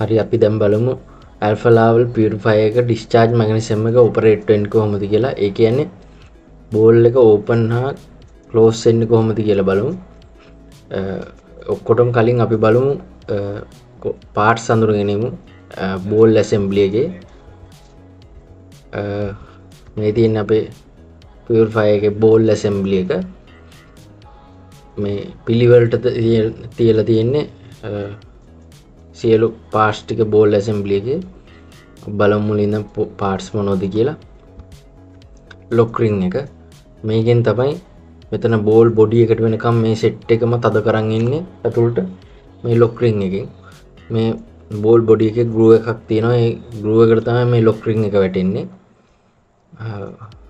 හරි අපි දැම් බලමු. ඇල්ෆලාවල් පිරිෆයක ඩිස්චාර්ජ් මගනිසම එක ඔපරේට්ෙන්න් කොහොමති කියලා. ඒ කියන්නේ බෝල් එක ඕපන් හා කලෝස්සෙන්න්න කොහොමති කියලා බලමු. ඔක්කොටම් කලින් අපි බලමු. පාට් සඳුර ගැනීමු බෝල් ඇසෙම්බලියගේ මේ තියෙන් අපේ පියල්ෆය එක බෝල් ඇසෙම්බලිය එක. මේ පිළිවලට තියල තියෙන්නේ සියලු පාස්්ටික බෝල් ඇසෙම්බලියගේ බලමුලින්න පාර්ට්ස් මොනෝද කියලා. ලොක්රිං එක. මේකෙන් තමයි මෙතන බෝල් බොඩිය එකට වෙනකම් මේ සෙට් එකම තද කරන්න ඉන්නේ ඇතුළට. මේ ලොක්රිං එකින්. මේ බෝල් බොඩි එක ගරුව එකක් තියෙනවා. ඒ ගරුව එකට තමයි මේ ලොක්රිං එක වැටෙන්නේ.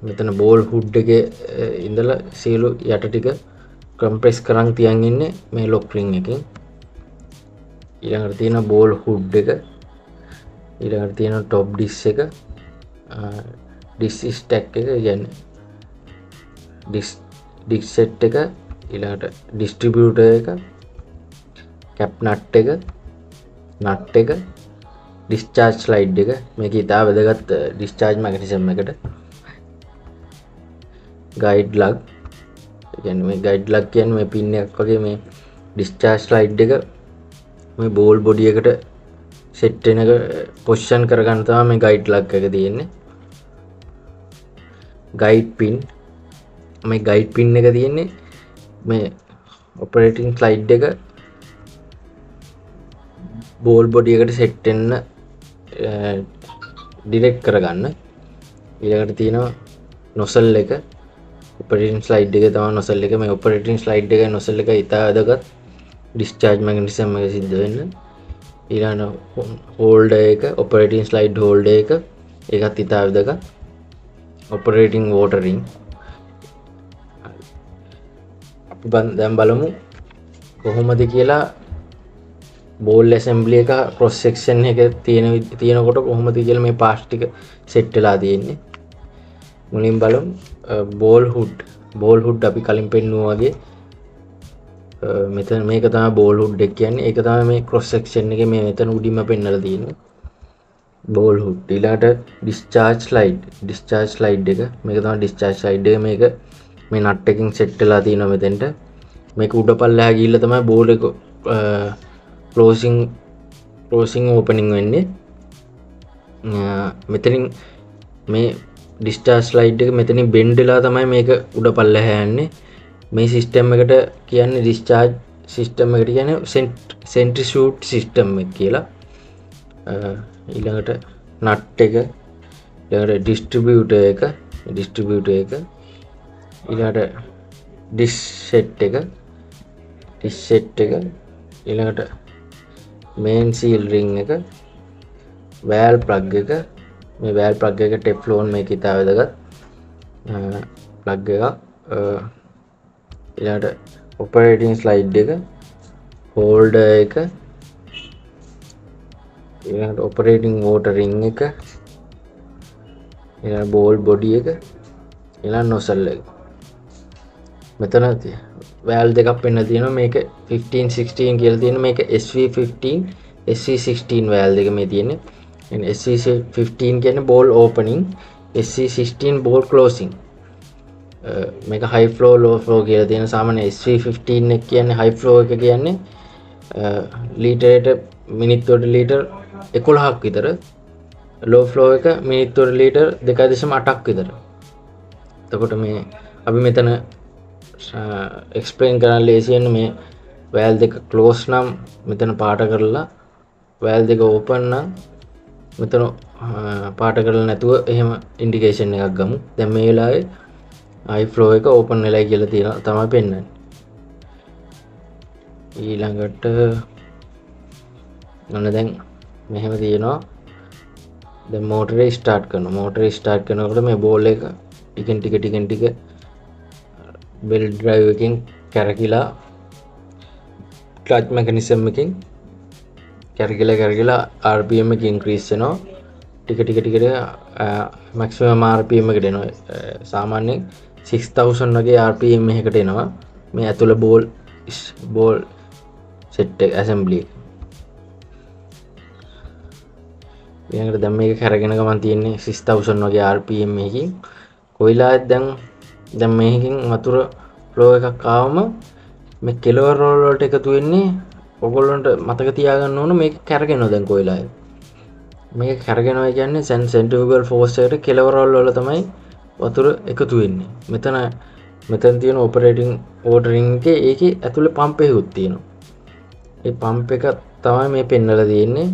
මෙතන බෝල් හුඩ් එක ඉඳල සියලු යට ටික කම්ප්‍රෙස් කරං තියන් ඉන්නේ මේ ලොක්රිං එකින්. ඊළඟට තියෙන බෝල් හුඩ් එක. ඊළඟට තියෙන ටොප් ඩිස් එක. ඩිස් ස්ටැක් එක ගැන්න ඩික්සෙට් එක. ඉලාට ඩිස්ට්‍රිබියුට එක. කැප් නට් එක. නට් එක. ඩිස්චාර්ජ් ලයිඩ් එක. මේක ඉතා වැදගත් ඩිස්චාර්ජ් මගනිසම් එකට. ගයිඩ් ලක් ගැන මේ ගයිඩ් ලක් කියන් මේ පින්නයක් වගේ මේ ඩිස්චාර්ජ් ලයිඩ් එක මේ බෝල් බොඩියකට සෙට්ටෙන එක පොෂ්ෂන් කරගන්නතවා මේ ගයිඩ් ලක් එක තියෙන්නේ. ගයිඩ් පින් මේ ගයිඩ් පින් එක තියෙන්නේ මේ ඔපරේටිං ස්ලයිඩ් එක බෝල් බොඩියකට සෙට්ටෙන්න ඩිරෙක් කරගන්න. ඉරකට තියෙනවා නොසල් එක. ඔපරටින් ස්ලයිඩ් එක තම නොසල් එක. මේ ඔපරටින් ස්ලයිඩ් එක නොසල් එක ඉතා අදගත් ඩිස්චාර්ජ් මගනිසම් එක සිද්ධ වෙන්න. ඉරන හෝල්ඩ එක ඔපරටින් ස්ලයිඩ් හෝල්ඩ එක එකත් ඉතා විදක ඔපරේටිං වෝටරින් අපි දැම් බලමු කොහොමද කියලා බෝල් ඇසම්බලිය එක ප්‍රොස්සෙක්ෂන් එක තියෙන තියෙනකොට කොහොමද කියල මේ පාස්්ටික සෙට්ටලා තියෙන්නේ. මුලින් බලම් බෝල් හුඩ් බෝල් හුඩ් අපි කලින් පෙන්නුව වගේ මෙත මේක තම බෝල් හුඩ් එක් කියන්නේ. එක තම මේ කොස්සෙක්ෂන් එක මේ මෙතන උඩිම පෙන්නල තියෙන බෝල් හුඩ් ඉලාට ඩිස්චාර්ජ් ලයිඩ් ඩිස්චාර්ජ් ලයිඩ් එක. මේක තම ඩිස්චාර්ජ් ලයිඩ් එක. මේක මේ නට්ටකින් සෙට්ටලා තියෙන මෙතෙන්ට. මේක උඩ පල්ලෑ ගිල්ල තමයි බෝඩ කලෝසිං රෝසිං ඕපනිං වෙන්නේ. මෙතනින් මේ ඩිස්ටාස් ලයිඩ් එක මෙතනින් බෙන්ඩලා තමයි මේක උඩ පල්ල හැන්නේ මේ සිිස්ටම් එකට කියන්න ඩිස්චාර්ජ් සිිස්ටම් එකට කියන සෙන්ට්‍රිෂූට් සිිස්ටම් එක කියලා. ඊළඟට නට් එක ළඟට ඩිස්ට්‍රිබියුට එක ඩිස්ට්‍රිබියුට එක ඊළඟට ඩිස්සෙට් එක ටිස්සෙට් එක ඊළඟට මේන් සීල් රිං එක වෑල් ප්ලග් එක. මේ වෑල් ප්ලග් එක ටෙප්ලෝන් මේ ඉතා වැදගත්. ප්ලග් එක එලාට ඔපරේටිං ස්ලයිඩ් එක හෝල්ඩ එක එට ඔපරේටිං වෝට රිං එක එ බෝල් බොඩි එක එලා නොසල්ල එක. මෙතන වැෑල් දෙකක් පෙන්න්න තියෙන මේක 1516 කියල තියෙන මේක SV15 SC16 වැෑල් දෙක මේ තියෙන SC15 කියන ball opening SC16 ball closing මේක හයිෆලෝ ලෝෆලෝ කියල තියෙන සාමන SV15 එක කියන්නේ හයිෆලෝ එක කියන්නේ ලීටරට මිනිත්තුවට ලීටර් එකොළහක් විතර. ලෝෆලෝ එක මිනිත්තුවට ලීටර් දෙකදශම අටක් විතර. තකොට මේ අපි මෙතන එක්ස්පලේන් කරන්න ලේසියෙන් මේ වැෑල් දෙක කලෝස් නම් මෙතන පාට කරලා වැෑල් දෙක ඕපන්නම් මෙතන පාට කරල නැතුව එහෙම ඉන්ඩිකේෂන් එකක් ගමු. දැම් මේ වෙලාවේ අයිෆලෝ එක ඕපන් වෙලා කියල තියෙන තමයි පෙන්න්න ඊළඟට ගන්න දැන් මෙහෙම තියෙනවා. ද මෝටරේ ස්ටාර්ට් කරන මෝටරේ ස්ටාර්ට් කනකට මේ බෝල එක ටිකෙන් ටික ටිකෙන් ටික බෙල් ඩ්‍රයිව එකින් කැරකිලා ට්ලච් මැකනිසම් එකින් කැරකිල කැරකිලා RPM එක ඉන්ක්‍රීස්සනවා ටික ටික ටිකට මැක්ෂම මාර්පම එකට එනවා. සාමාන්‍යෙන් 6000 වගේ RPM එකට එනවා. මේ ඇතුළ බෝල් බෝල් සෙට් ඇසම්බලි ඊළඟට දැන් මේක කරගෙන ගමන් තියෙන්නේ 6000 වගේ RPM එකකින්. කොයිලාත් දැන් දැන් මේකකින් වතුර ෆ්ලෝ එකක් ආවම මේ කෙලවර රෝල් වලට එකතු වෙන්නේ ඔයගොල්ලන්ට මතක තියාගන්න ඕන මේක කැරගෙනවා දැන් කොයිලාය මේක කැරගෙනවා කියන්නේ සැන් සෙන්ට්‍රිෆියුගල් ෆෝස් එකට කෙලවර රෝල් වල තමයි වතුර එකතු වෙන්නේ. මෙතන මෙතන තියෙන ඔපරේටිං වෝටරින් එකේ ඒකේ ඇතුලේ පම්ප් එකකුත් තියෙනවා. ඒ පම්ප් එක තමයි මේ පෙන්නලා තියෙන්නේ.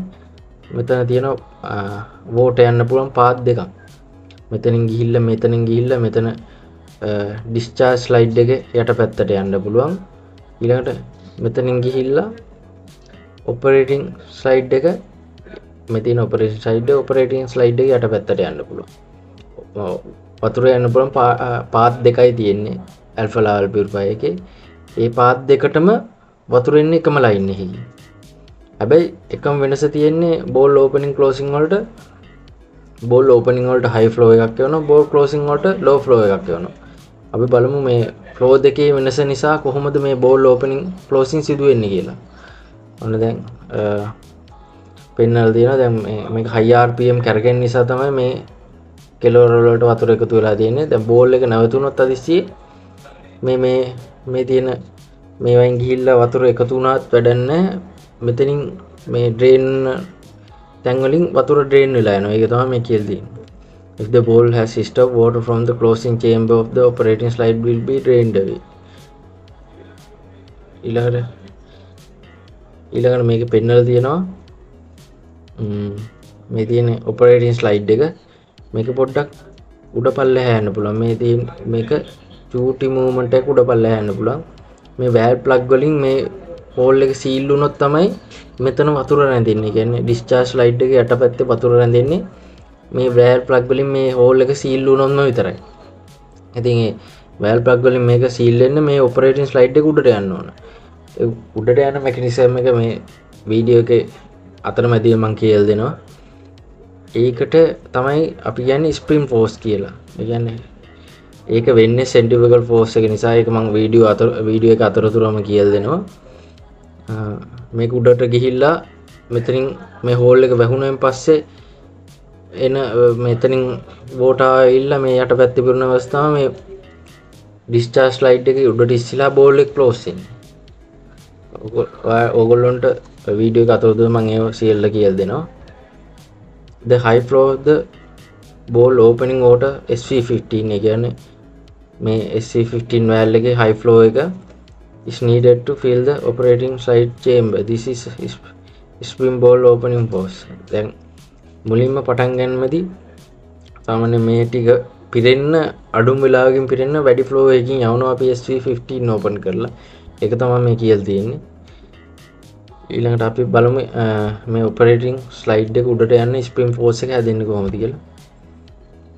මෙතන තියෙන වෝට යන්න පුළුවන් පාත් දෙකක්. මෙතනින් ගිහිල්ල මෙතනින් ගිහිල්ල මෙතන ඩිස්චාස් ලයිඩ් එක යට පැත්තට යන්න පුළුවන්. ඊළඟට මෙතනින් ගිහිල්ලා ඔපරේටිං ස්ලයිඩ් එක මෙතින ඔපරේෂන් සයිඩ් ඔපරේටිං ස්ලයිඩ් එක යට පැත්තට යන්න පුළුවන්. වතුර යන්න පුළන් පාත් දෙකයි තියෙන්නේ. ඇල්ෆලාල් පිර්පය එක. ඒ පාත් දෙකටම වතුරෙන්නේ එකම ලයින්න හිහි හැබැයි එකම වෙනස තියෙන්නේ බෝල් ඕපනින් කලෝසිං වලට බෝල් ඕපනින් වලට හයි ෆ්ලෝ එකක් වන බෝල් කලෝසිං වලට ලෝ ෆ්ලෝ එකක් වන අපි බලමු මේ ෆ්ලෝ දෙකේ වෙනස නිසා කොහොමද මේ බෝල් ඕපනින් ෆලෝසින් සිදුවෙන්නේ කියලා. ඔන්න දැන් පෙන්නල් තියෙන දැන් මේ හයිRPM කැරගෙන් නිසා තමයි මේ කෙලවරලට වතුර එකතු වෙලා තියෙන්නේ. දැන් බෝල් එක නැවතුනොත් අදිස්සියේ මේ මේ මේ තියෙන මේවයින් ගිහිල්ල වතුර එකතු වුණාත් වැඩන්න මෙතනින් මේ ඩ්‍රේන් තැන්වලින් වතුර ඩ්‍රේන් වෙලා යනවා. ඒක තමයි මේ කියලා තියෙන්නේ. If the bowl has stopped water from the closing chamber of the operating slide will be drained away. ඊළඟට ඊළඟට මේක පෙන්නලා තියෙනවා. මේ තියෙන ඔපරේටින් ස්ලයිඩ් එක. මේක පොඩ්ඩක් උඩ පල්ලෙහා යන්න පුළුවන් මේ තියෙන මේක චූටි මූවමන්ට් එක උඩ පල්ලෙහා යන්න පුළුවන් මේ වෑල් ප්ලග් වලින් මේ හෝල් එක සීල් වුණොත් තමයි මෙතන වතුර රැඳෙන්නේ කියන්නේ ඩිස්චාර්ජ් ලයිට් එක යටපැත්තේ වතුර රැඳෙන්නේ මේ වෑල් ප්ලග් වලින් මේ හෝල් එක සීල් වුණොත්ම විතරයි. ඉතින් ඒ වෑල් ප්ලග් වලින් මේක සීල් වෙන්න මේ ඔපරේටින් ස්ලයිඩ් එක උඩට යන්න ඕන. ඒ උඩට යන මෙකනිසම් එක මේ වීඩියෝ එකේ අතරමැදිව මම කියලා දෙනවා. ඒකට තමයි අපි කියන්නේ ස්ප්‍රින් ෆෝස් කියලා. ඒ කියන්නේ ඒක වෙන්නේ සෙන්ටිෆිකල් ෆෝස් එක නිසා ඒක මම වීඩියෝ අතර වීඩියෝ එක අතරතුරම කියලා දෙනවා. මේක උඩට ගිහිල්ලා මෙතනින් මේ හෝල් එක වැහුණෙන් පස්සේ එන මෙතනින් බෝටා ඉල්ල මේ යට පැත්ති පුරණ අවස්ථාව මේ ඩිස්ටාස් ලයිට් එක උඩට ඉස්සිලා බෝල්ලෙක් ලෝසින් ඕගොල්ලොන්ට වීඩියෝ අතවද මං ඒ සියල්ල කියල් දෙනවා the high flow of the ball opening water SV15 කියන්නේ මේ SV15 වැල් එකේ high flow එක is needed to fill the operating side chamber. This is spring ball opening force. දැන් මුලින්ම පටන් ගන්නමදී සාමාන්‍ය මේ ටික පිරෙන්න අඩුම් වෙලාවකින් පිරෙන්න වැඩි ෆ්ලෝ එකකින් යවනවා අපි SV15 ඕපන් කරලා. ඒක තමයි මේ කියලා තියෙන්නේ. ඊළඟට අපි බලමු මේ ඔපරේටිං ස්ලයිඩ් එක උඩට යන්න ස්ප්‍රින් ෆෝස් එක හැදෙන්නේ කොහොමද කියලා.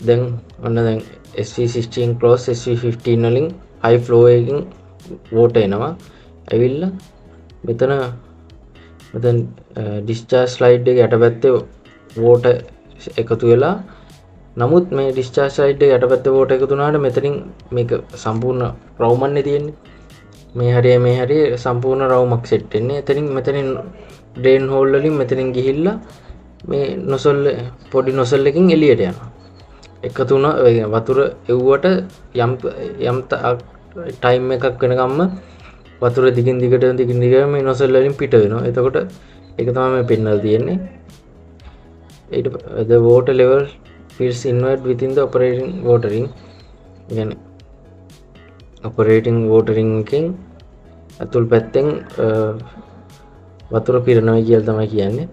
දැන් ඔන්න දැන් SV16 ක්ලෝස් SV15 වලින් හයි ෆ්ලෝ එකකින් වෝට එනවා. ඇවිල්ලා මෙතන මෙතන ඩිස්චාර්ජ් ස්ලයිඩ් එක යටපැත්තේ වෝට එකතු වෙලා නමුත් මේ ඩිස්චාර්ජ් ස්ලයිඩ් එක යටපැත්තේ වෝට එකතු වුණාට මෙතනින් මේක සම්පූර්ණ රවුමන්නේ තියෙන්නේ. මේ හරිය මේ හරිය සම්පූර්ණ රවුමක් සෙට් වෙන්නේ. එතනින් මෙතනින් ඩ්‍රේන් හෝල් වලින් මෙතනින් ගිහිල්ලා මේ නොසල් පොඩි නොසල් එකකින් එළියට යනවා. එකතු වුණ වතුර එව්වට යම් යම් ටයිම් එකක් වෙනකම්ම වතුර දිගින් දිගට දිගින් දිගට මේ නොසල් වලින් පිට වෙනවා. එතකොට ඒක තමයි මේ පෙන්වලා තියෙන්නේ. ඊට the water level feels inward within the operating watering. කියන්නේ ඔපරේටිං වෝටරිං එකෙන් ඇතුල් පැත්තෙන් වතුර පිරණව කියල් තමයි කියන්නේ.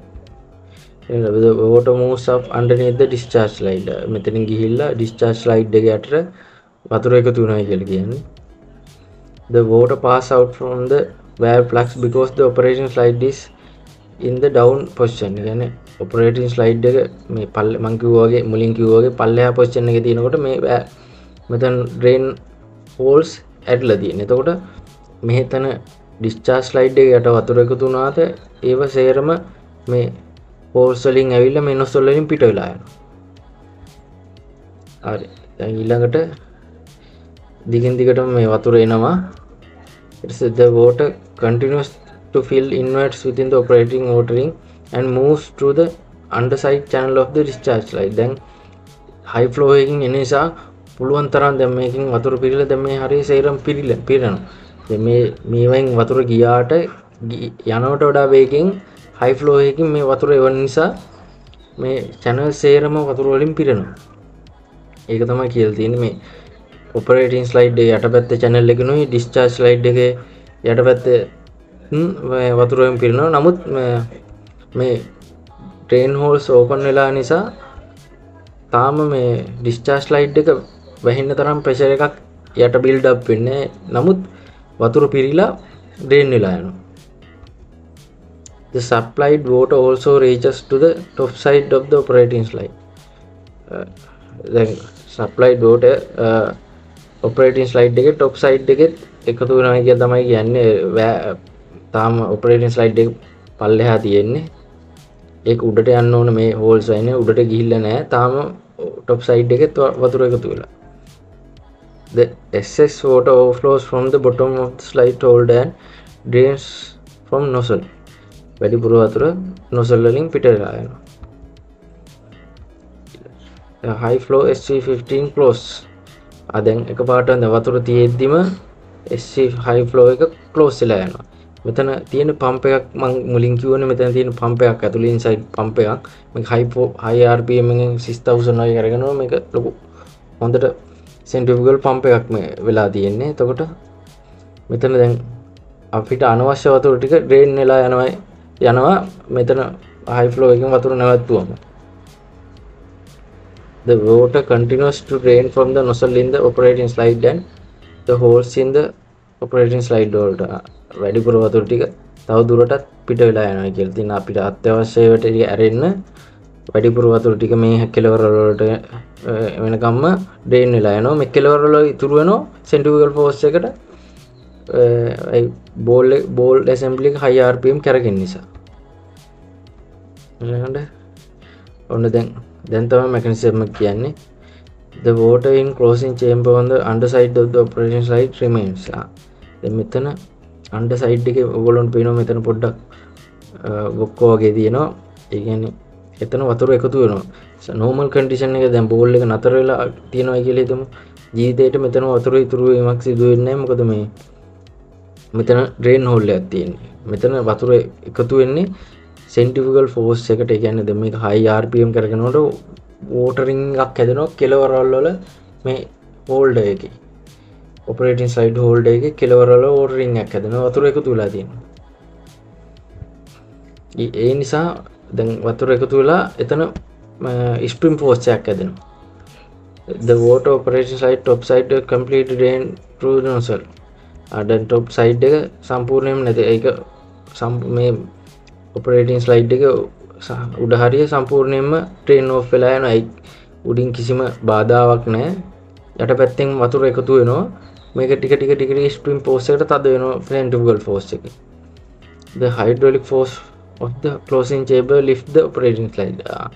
ෝට මූස් අන්ඩනේද ඩිස්චාර්ජ් ලයිඩ මෙතනින් ගිහිල්ලා ඩිස්චාර්ජ් ලයිඩ් එක අටර වතුර එක තුනයි කියල කියන්නේ. The water pass out from the wire plugs because the operation slide is in the down position. ගැන ඔපරේටින් ස්ලයිඩ් එක මේ පල්ල මංකිවගේ මුලින් කිව්වගේ පල්ලයා පොස්්චන එක තියෙනකොට මේ මෙතන් ඩ්‍රේන් හෝල්ස් ඇඩ්ල තියෙන එතකොට මෙහෙතන ඩිස්චාස් ලයිඩ් යට වතුර එකතු වුණාත ඒව සේරම මේ පෝර්සලින් ඇවිල්ල මේ නොස්සොල්ලින් පිට වෙලායන හරි. ඊළඟට දිගින් දිගට මේ වතුර එනවා. The water continues to fill inwards within the operating watering and moves to the under side channel of discharge ලයි දැන් හයි ෆලෝයකින් එන නිසා පුළුවන් තරන් දැම්මකින් වතුර පිරිල දැම හරි සේරම් පිරිල පිරෙන මේ මේවයින් වතුර ගියාට යනවට වඩා වේකින් හයි ෆලෝයකින් මේ වතුර එවන් නිසා මේ චැනල් සේරම වතුරවලින් පිරෙනවා. ඒක තමයි කියල් තියෙන මේ ඔපරේටින් ස්ලයිඩ් යට පැත්ත චැනල් එකනුයි ඩිස්චාර්ජ් ලයිඩ් එක යට පැත්ත වතුරුවෙන් පිරෙනවා. නමුත් මේ ට්‍රේන් හෝල්ස් ඕපන් වෙලා නිසා තාම මේ ඩිස්චාර්ජ් ලයිඩ් එක වැහින්න තරම් ප්‍රෙෂර එකක් යට බිල්ඩ් වෙන්නේ නමුත් වතුර පිරිලා ඩ්‍රේන් වෙලා යනවා. The supplied water also reaches to the top side of the operating slide. Uh, දැන් supplied water uh, operating slide එකේ top side එකෙත් එකතු වෙනවා කියන තමයි කියන්නේ. තාම operating slide එක පල්ලෙහා තියෙන්නේ. ඒක උඩට යන්න ඕන මේ හෝල්ස් වයිනේ. උඩට ගිහිල්ලා නැහැ. තාම top side එකෙත් වතුර එකතු වෙලා. The excess water overflows from the bottom of the slide holder and drains from nozzle. වැඩිපුර වතුර නොසල් වලින් පිට වෙලා යනවා. high flow SC15 close. ආ දැන් එකපාරට වතුර තියෙද්දිම SC high flow එක close වෙලා යනවා. මෙතන තියෙන පම්ප එකක් මං මුලින් කිව්වනේ මෙතන තියෙන පම්ප එකක් ඇතුළේ ඉන්සයිඩ් පම්ප එකක්. මේක high high RPM එකෙන් 6000 වගේ අරගෙනවා මේක ලොකු හොඳට සෙන්ට්‍රිෆියුගල් පම්ප එකක් මේ වෙලා තියෙන්නේ. එතකොට මෙතන දැන් අපිට අනවශ්‍ය වතුර ටික ඩ්‍රේන් වෙලා යනවා යනවා මෙතන high flow එකෙන් වතුර නැවතුවම. The water continues to drain from the nozzle in the operating slide and the holes in the operating slide වලට uh, වැඩිපුර වතුර ටික තව දුරටත් පිට වෙලා යනවා කියලා. ඉතින් අපිට අත්‍යවශ්‍ය ඒවාට ඇරෙන්න වැඩිපුර වතුර ටික මේ කෙලවර වලට වෙනකම්ම ඩ්‍රේන් වෙලා යනවා. මේ කෙලවර වල ඉතුරු වෙනවා සෙන්ට්‍රිෆියුගල් ෆෝස් එකට. Ball ball assembly high RPM කැරගෙන් නිසා. ට ඔන්න දැන් දැන්තම මැකනිසම කියන්නේ. The water in closing chamber on the underside of the operation side remains. දැන් මෙතන අන්ඩ සයිඩ් එක ඔගොලොන් පේනවා මෙතන පොඩ්ඩක් බොක්කෝ වගේ තියෙනවා. ඒ කියන්නේ එතන වතුර එකතු වෙනවා. නෝමල් කන්ඩිෂන් එක දැන් බෝල් එක නතර වෙලා තියෙනවා කියලා හිතමු. ජීවිතේට මෙතන වතුර ඉතුරු වීමක් සිදු වෙන්නේ නැහැ. මොකද මේ මෙතන ඩ්‍රේන් හෝල් එකක් තියෙන්නේ. මෙතන වතුර එකතු වෙන්නේ සෙන්ටිෆිකල් ෆෝස් එකට. කියන්නේ දැන් මේක හයි RPM කරගෙනකොට වෝටරින් එකක් හැදෙනවා කෙලවරවල් වල මේ හෝල්ඩර් එකේ. ඔපරේටින් සයිඩ් හෝල්ඩර් එකේ කෙලවරවල වෝටරින් එකක් හැදෙනවා. වතුර එකතු වෙලා තියෙනවා. ඒ නිසා දැන් වතුර එකතු වෙලා එතන ස්ප්‍රිම් ෆෝස් එකක් හැදෙනවා the water operation side top side completely drain through the nozzle. අඩන් ටොප් සයිඩ් එක සම්පූර්ණයම නැති ඒක මේ ඔපරේටින් ස්ලයිඩ් එක උඩහරිය සම්පූර්ණයෙන්ම ට්‍රේන් ඕ් වෙලා යන අයි උඩින් කිසිම බාධාවක් නෑ යට පැත්තෙන් වතුර එකතු වෙනවා. මේක ටික ටික ටිකට ස්ප්‍රීම් පෝස්සකට තද වෙන ෆෙන්ටගල් ෆෝස් එක. The hydraulic force of the closing chamber lift the operating slide. Ah,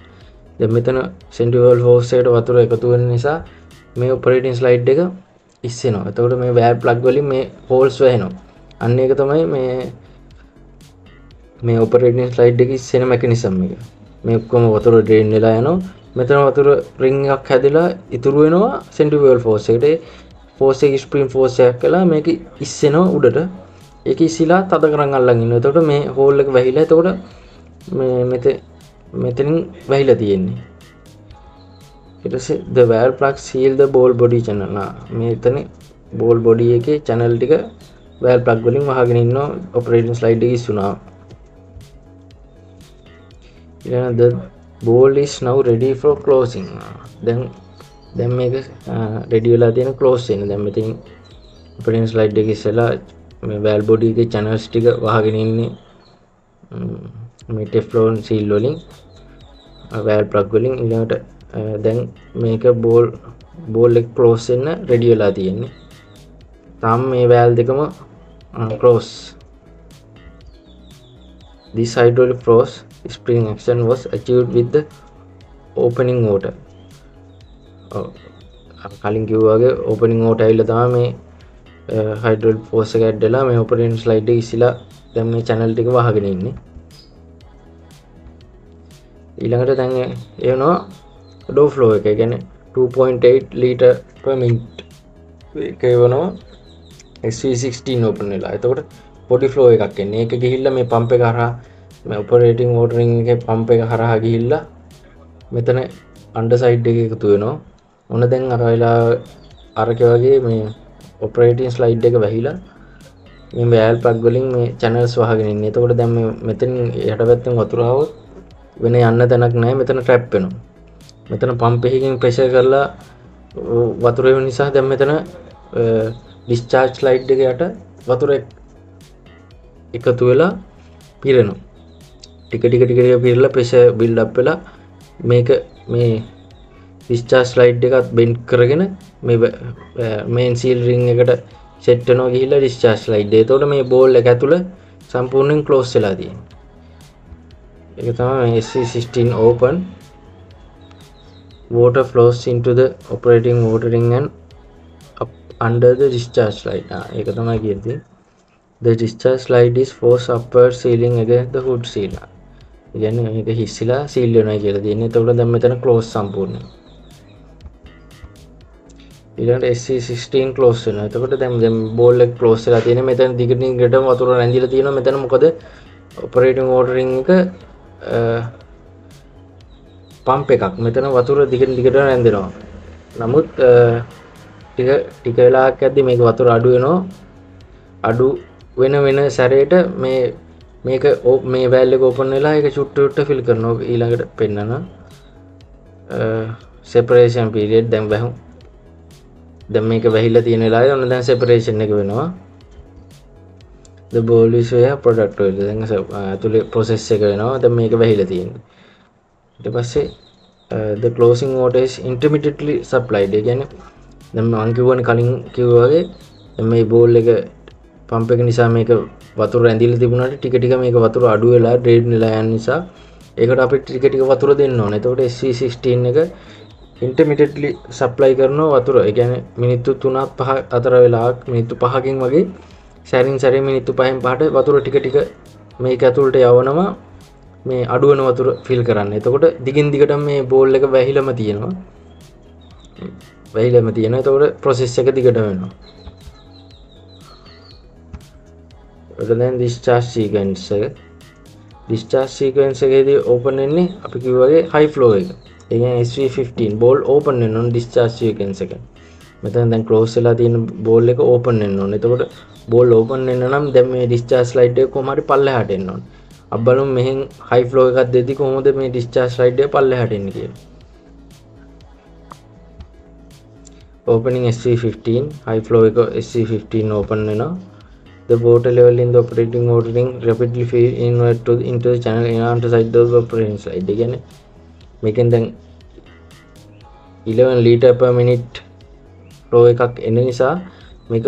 දැන් මෙතන සෙන්ටිවල් ෆෝස් එකට වතුර එකතු වෙන නිසා මේ ඔපරේටින් ස්ලයිඩ් එක ඉස්සෙනවා. එතකොට මේ වෑල් ප්ලග් වලින් මේ හෝල්ස් වැහෙනවා. අන්න එක තමයි මේ මේ ඔපරේටින් ස්ලයිඩ් එක ඉස්සෙන මැකනිසම් එක. මේ ඔක්කොම වතුර ඩ්‍රේන් වෙලා යනවා. මෙතන වතුර රින් එකක් හැදිලා ඉතුරු වෙනවා සෙන්ටිවල් ෆෝස් එකට. ෆෝස් එක ස්ප්‍රීම් ෆෝස් එකක් කළා. මේක ඉස්සෙනවා උඩට. ඒක ඉසිලා තද කරන් අල්ලන් ඉන්නවා. එතකොට මේ හෝල් එක වැහිලා එතකොට මේ මෙතන මෙතනින් වැහිලා තියෙන්නේ. ඉටසේ ද වෑල් ප්ලක් සීල් ද බෝල් බොඩි චනල මේ එතන බෝල් බොඩි එක චැනල් ටික වැල් ප්ලක් වලින් වහගෙන ඉන්න ඔපරේටන් ස්ලයිඩ් එක ඉස්සුනා ද balls now ready for closing දැන් දැම් මේක රෙඩියලා තියෙන කලෝස් වෙන දැම්මතින් පරින් ස්ලයිඩ් එක ඉස්සලා මේ වැල් බොඩි එක චැනල්ස් ටික වහගෙන ඉන්නේ. මේ ටෙෆ්ලෝන් සීල් වලින් වැල් ප්ලක් වලින් ඉළඟට දැන් මේක බෝල් බෝල් එක කලෝස් වෙන්න රෙඩි වෙලා තියෙන්නේ. තාම මේ වෑල් දෙකම close. This hydraulic force spring action was achieved with the opening water. කලින් කිව්වාගේ ඕපනින් ඕට ඇල්ල තම මේ හයිඩල් පෝස ඇඩ්ඩලා මේ ඔපරෙන් ස්ලයිඩ් ඉසිලා දැම් මේ චැනල් ටික වහගෙන ඉන්නේ. ඊළඟට දැන් ඒනවා ඩෝ ෆ්ලෝ එක. ගැන 2.8 ලීට පමින්ට් එක වනවා S16 ඕපන් වෙලා. එතකොට පොඩි ෆ්ලෝ එකක් එන්නේ. ඒක ගිහිල්ල මේ පම්ප කරා ඔපරේටිං ෝටරිං එක පම්ප එක හරහා ගිහිල්ලා මෙතන අන්ඩ සයිඩ් එක එකතු වෙනවා. ඔන්න දැන් අරවෙලා අරක වගේ මේ ඔපරේටින් ස්ලයිඩ් එක වැහිලා මේ බෑල් පක් වලින් මේ චැනල්ස් වහගෙන එතකොට දැම් මෙතන යට පැත්තෙන් වතුරාවත් වෙන යන්න තැනක් නෑ මෙතන ට්‍රැප් වෙනවා. මෙතන පම්පෙහිකින් ප්‍රෙෂ කරලා වතුරව නිසා දැම් මෙතන ඩිස්චාර්ජ් ලයිඩ් එක යට වතුර එකතු වෙලා පිරෙනවා. ටික ටික ටික පිරලා ප්‍රෙෂ බිල්ඩ් අප් වෙලා මේක මේ ඩිස්චාස් ලයිඩ් එකත් බෙන්් කරගෙන මේන් සීල් රිං එකට සෙට්ටනෝ ගිහිල්ල ඩිස්චාස් ලයිඩ් තොට මේ බෝල් එක ඇතුළ සම්පූර්ණයෙන් කලෝස් වෙලාදී එක තම SC16 open water flows into the operating water ring and up under the discharge slide. ඒක තමයි කියති the discharge slide is force upward sealing against the hood seal. ඉගැන එක හිස්සිලා සිල්ලනයි කියලා තියන්නේ. තොට දැම් මෙතන කලෝස් සම්පූර්ණ ඉට S16 කලෝස් වෙන එතකට දැම් දැම් බෝල්ල කලෝස්සලා තියෙන මෙතන දිගටින් ගට වතුර රැදිල තියෙන මෙතන මොකද? ඔපරේටිං ෝඩරිං එක පම්ප එකක්. මෙතන වතුර දිගට දිගට රැඳෙනවා. නමුත් ටික ටික වෙලාක් ඇද්දි මේක වතුර අඩුවෙනවා අඩු වෙන වෙන සැරයට මේ මේක ඕ මේ වැල්ල කෝපන් වෙලා එක චුට්ටුට්ට ෆිල් කරනවා. ඊළඟට පෙන්න්නන සෙපරේෂන් පිරිියඩ් දැම් බැහුම් දැම් මේක වැහිල්ල තියෙනලා ඔන්න දැන් සෙපරේෂන් එක වෙනවා. බෝලිසය පොඩක්ට දැන් තුළේ පොසෙස් එක වෙනවා. දැම් මේක වැහිල තියෙන ට පස්සේ ද කලෝසිං ෝටස් ඉන්ටමිටලි සප්ලයිඩ ගැන දැම අංකිවුවන කලින් කිව්වාගේ මේ බෝල් එක පම්ප එක නිසා මේක වතුර ඇදිල තිබුණට ටිකටික මේක වතුර අඩු වෙලා ඩේඩ් නිලායන් නිසා ඒකට අපි ටිකටික වතුර දෙන්න ඕන. තවට S16 එක ඉන්ටමිටලි සප්ලයි කරන වතුර. එකැන මිනිත්තු තුනත් පහ අතර වෙලාක් මිනිත්තු පහකින් වගේ සැරින් සැර මිනිත්තු පහෙන් පහට වතුර ටික ටික මේක ඇතුළට යවනවා. මේ අඩුවන වතුර ෆිල් කරන්න. එතකොට දිගින් දිගට මේ බෝල් එක වැහිලම තියෙනවා. වැහිලම තියෙන තකොට ප්‍රොසෙස් එක දිගට වෙනවා. දැන් ඩිස්චාර්ජ් සීකන්ස් එක. ඩිස්චාර්ජ් සීකන්ස් එකේදී ඕපන් වෙන්නේ අපි කිව්වාගේ හයි ෆ්ලෝ එක. ඒ කියන්නේ SV15 බෝල් ඕපන් වෙන්න ඕන ඩිස්චාර්ජ් සීකන්ස් එක. මෙතන දැන් ක්ලෝස් වෙලා තියෙන බෝල් එක ඕපන් වෙන්න ඕන. එතකොට බෝල් ඕපන් වෙන්න නම් දැන් මේ ඩිස්චාර්ජ් ස්ලයිඩ් එක කොහොම හරි පල්ලෙහාට එන්න ඕන. අපි බලමු මෙහෙන් හයි ෆ්ලෝ එකක් දෙද්දි කොහොමද මේ ඩිස්චාර්ජ් ස්ලයිඩ් එක පල්ලෙහාට එන්නේ කියලා. opening SC15 high flow එක SC15 open වෙනවා The water level in the operating ordering rapidly feed inward to into the channel in on the side of the operating slide. කියන්නේ මේකෙන් දැන් 11 ලීටර් per minute flow එකක් එන නිසා මේක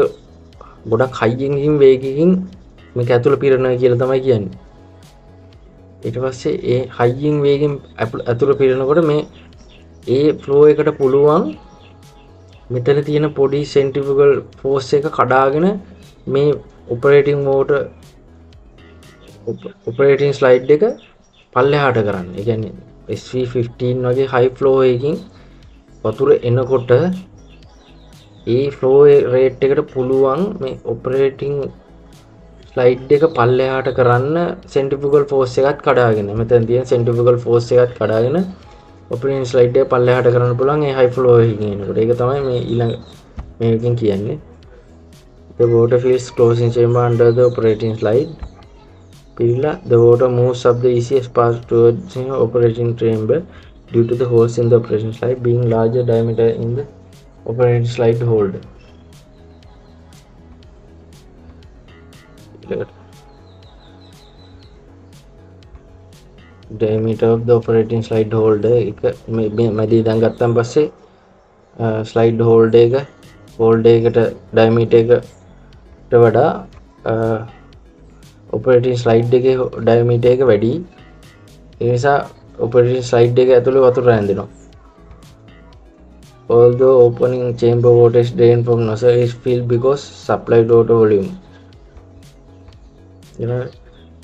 ගොඩක් හයියෙන් ගිහින් වේගකින් මේක ඇතුළ පිරෙනවා කියලා තමයි කියන්නේ. ඊට පස්සේ ඒ හයියෙන් වේගෙන් ඇතුළ පිරෙනකොට මේ ඒ ෆ්ලෝ එකට පුළුවන් මෙතන තියෙන පොඩි සෙන්ටිෆිකල් ෆෝස් එක කඩාගෙන මේ ඔපරේටිං මෝට ඔපරේටින් ස්ලයිඩ් එක පල්ලෙහාට කරන්න ගැන SV15 වගේ හයි ෆ්ලෝ එකින් වතුර එනකොට ඒ ෆ්ලෝ රේට් එකට පුළුවන් මේ ඔපරේටිං ස්ලයිඩ් එක පල්ලෙහාට කරන්න සෙන්ටිෆිකල් ෆෝස් එකත් කඩාගෙන මෙතැන් තිය සෙන්ටිෆිකල් ෆෝස් එකත් කඩාගෙන ඔපරන් ස්ලයිඩ් පල්ලෙහාට කරන්න පුළන් ඒ හයි ෆ්ලෝ කොට එක තමයි මේ ඊළඟ මේකින් කියන්නේ The water feels closing chamber under the operating slide. Pirilla, the water moves up the easiest path towards the operating chamber due to the holes in the operating slide being larger diameter in the operating slide holder. diameter of the operating slide holder එක මැදී දැන් ගත්තන් පස්සේ slide හෝල්ඩ එක හෝල්ඩ එකට ඩයිමීට එක වඩා operating slide එක ඩයමීට එක වැඩි. එනිසා ඔපරටින් ස්ලයිඩ් එක ඇතුළ වතුර රැන්දෙනවා although opening chamber water is drained from nozzle is filled because supplied water volume. You know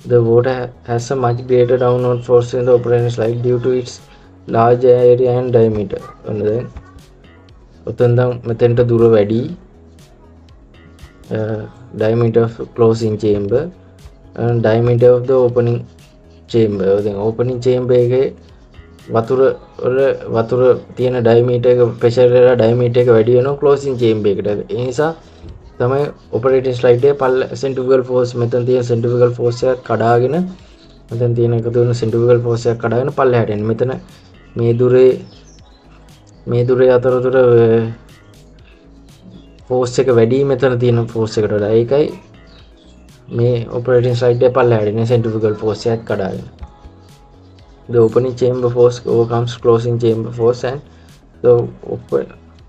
the water has a much greater downward force in the operating slide due to its large area and diameter. ඔන්න දැන් ඔතෙන්දම් මෙතෙන්ට දුර වැඩි uh, diameter of closing chamber and diameter of the opening chamber. දැන් opening chamber එකේ වතුර වල වතුර තියෙන ඩයිමීටර් එක ප්‍රෙෂර් එක ඩයිමීටර් එක වැඩි වෙනවා ක්ලෝසින් චේම්බර් එකට. ඒ නිසා තමයි ඔපරේටින් ස්ලයිඩ් එක පල්ල සෙන්ට්‍රිෆියුගල් ෆෝස් මෙතන තියෙන සෙන්ට්‍රිෆියුගල් ෆෝස් එක කඩාගෙන මෙතන තියෙන එකතු වෙන සෙන්ට්‍රිෆියුගල් ෆෝස් එක කඩාගෙන පල්ලෙහාට එන්නේ මෙතන මේ දුරේ මේ දුරේ අතරතුර ෆෝස් එක වැඩි මෙතන තියෙන ෆෝස් එකට වඩා. ඒකයි මේ ඔපරේටින් ස්ලයිඩ් එක පල්ලෙහාට එන්නේ සෙන්ට්‍රිෆියුගල් ෆෝස් එකක් කඩාගෙන. The opening chamber force overcomes closing chamber force and the op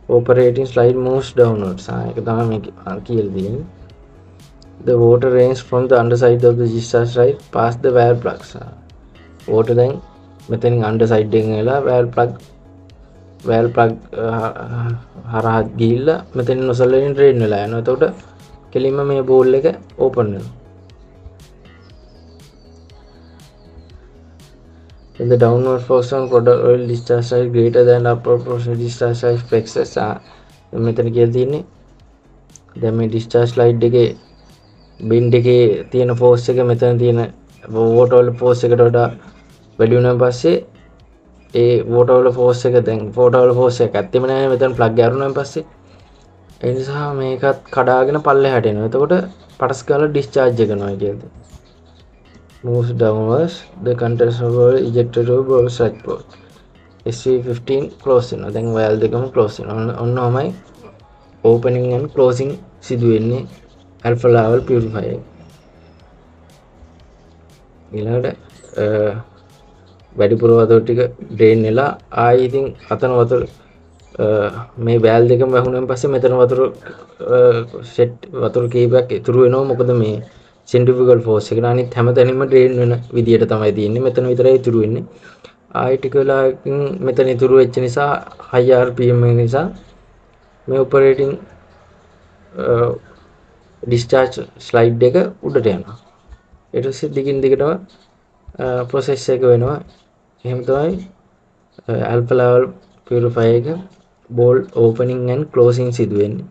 operating slide moves downwards. ඒක තමයි මේක කියලා දෙන්නේ. The water rains from the underside of the discharge slide past the valve plugs. water දැන් මෙතනින් underside එකෙන් එලා valve plug valve plug හරහා ගිහිල්ලා මෙතනින් nozzle වලින් drain වෙලා යනවා. එතකොට කෙලින්ම මේ බෝල් එක open වෙනවා. When the downward force on product oil discharge size greater than upper portion discharge size flexes ah, මෙතන කියලා තියෙන්නේ. දැන් මේ discharge slide එකේ බින්ඩ් එකේ තියෙන force එක මෙතන තියෙන water වල force එකට වඩා වැඩි වුණාන් පස්සේ ඒ water වල force එක දැන් water වල force එක ඇත්තෙම නැහැ. මෙතන plug ඇරුණාන් පස්සේ ඒ නිසා මේකත් කඩාගෙන පල්ලෙහාට එනවා. එතකොට පටස් ගාලා discharge එක කරනවා කියලාද. moves downwards the contents of the ejector tube or such port SV15 close වෙනවා දැන් valve දෙකම close වෙනවා ඔන්න ඔහමයි opening and closing සිදු වෙන්නේ alpha level purifier එක ඊළඟට වැඩිපුර වතුර ටික ඩ්‍රේන් වෙලා ආයි ඉතින් අතන වතුර මේ වැල් දෙකම වැහුණෙන් පස්සේ මෙතන වතුර සෙට් වතුර කීපයක් ඉතුරු වෙනවා මොකද මේ සෙන්ට්‍රිෆියුගල් ෆෝස් එකට අනිත් හැම තැනින්ම ඩ්‍රේන් වෙන විදියට තමයි තියෙන්නේ. මෙතන විතරයි ඉතුරු වෙන්නේ. ආයි ටික වෙලාවකින් මෙතන ඉතුරු වෙච්ච නිසා high RPM නිසා මේ ඔපරේටින් discharge slide එක උඩට යනවා. ඊට පස්සේ දිගින් දිගටම process එක වෙනවා. එහෙම තමයි alpha level purifier එක bolt opening and closing සිදු වෙන්නේ.